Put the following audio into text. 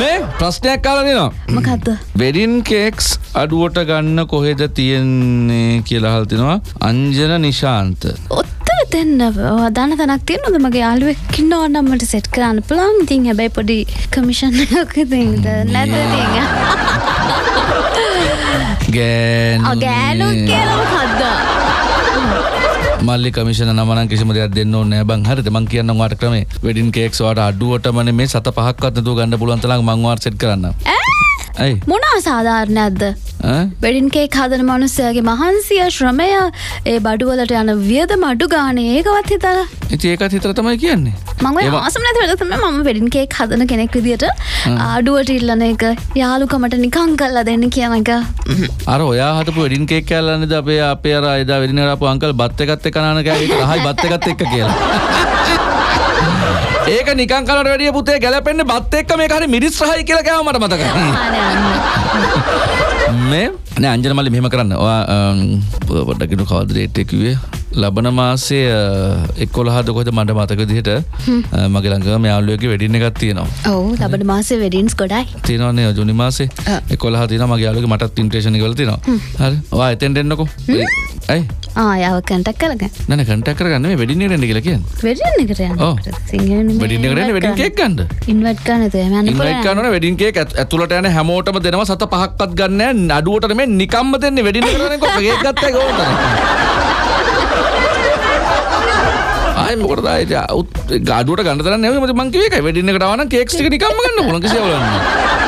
මේ ප්‍රශ්නයක් කාලා දෙනවා. මොකක්ද වෙඩින් කේක්ස් අඩුවට ගන්න කොහෙද තියෙන්නේ කියලා අහලා තිනවා අංජන නිශාන්ත. ඔත්තර දෙන්න දන්න තනක් තියෙනවද මගේ යාළුවෙක් ඉන්නවා නම් මට සෙට් කරන්න පුළුවන්. ඉතින් හැබැයි පොඩි කමිෂන් එකක් ඉතින්ද නැද්ද ඉතින් ගෑනු. ගෑනු කියලා මොකද්ද මල්ලි කමිෂන නමනම් කිසිම දෙයක් දෙන්න ඕනේ නැහැ. බං හරිද? මං කියන්නම් ඔයාලට ක්‍රමේ වෙඩින් කේක්ස් ඔයාලට අඩුවටම නෙමේ සත පහක්වත් නැතුව ගන්න පුළුවන් තරම් මං ඔයාලට සෙට් කරන්නම්. ඈ? ඇයි? මොනවා සාධාරණයක්ද කේක් හදන මනුස්සයාගේ මහන්සිය ශ්‍රමය ඒ බඩුවලට යන වියදම අඩු ගානේ ඒකවත් හිතලා. ඒකත් හිතලා තමයි කියන්නේ. ඒවා- ආසම නැති වෙලක තමයි මම වෙඩින් කේක් හදන කෙනෙක් විදියට අඩුවට ඉල්ලන එක යාළුකමට නිකං කරලා දෙන්න කියන එක. අර ඔයා හදපු වෙඩින් කේක් කෑල්ලන්නේද අපේ අපේ අර එදා වෙඩින් කරපු අංකල් බත් එකත් එක්ක නාන කෑවේ ඒක රහයි බත් එකත් එක්ක කියලා. ඒක නිකන් කලට වැඩිය පුතේ ගැලපෙන්නේ බත් එක්ක මේක හරි මිරිස් රහයි කියලා කෑව මට මතකයි. අනේ අන්න. මේ නෑ අංජන මල්ලි මෙහෙම කරන්න. ඔයා අම්, පොඩ්ඩක් ඉන්නු කවද්ද ඩේට් එක කිව්වේ? ලබන මාසේ 11ද කොහෙද මට මතක විදිහට අ, මගේ ළඟ මේ යාළුවෙක්ගේ වෙඩින් එකක් තියෙනවා. ඔව් ලබන මාසේ වෙඩින්ස් ගොඩයි තියෙනවනේ ජුනි මාසේ. 11 තියෙනවා මගේ යාළුවෙක්ගේ මටත් වල තියෙනවා. හරි. ඔයා එතෙන්ට එන්නකෝ. ඇයි? ආ යාව කන්ටක් කරගන්න නෑ නෑ කන්ටැක්ට් කරගන්න මේ වෙඩින් එකට එන්න කියලා කියන්නේ. වෙඩින් එකට ඔව්. යන්න සිංහල වෙඩින් එකට එන්න වෙඩින් කේක් ගන්න. ඉන්වයිට් කරන්න තේ යන්න ඉන්වයිට් කරනවනේ වෙඩින් කේක් ඇත්- ඇතුළට යන හැමෝටම දෙනවා සත පහක්වත් ගන්න නෑ අඩුවට නෙමෙයි නිකම්ම දෙන්නේ වෙඩින් එකට නේ කොහොම කේක් ගත්තා ඒක ආයි මොකටද ආයි අඩුවට ගන්න තරම් නෙවෙයි. මම කිව්වේ ඒකයි. වෙඩින් එකට ආවනම් කේක්ස් ටික නිකම්ම ගන්න පුළුවන්. කිසියවලන්නේ.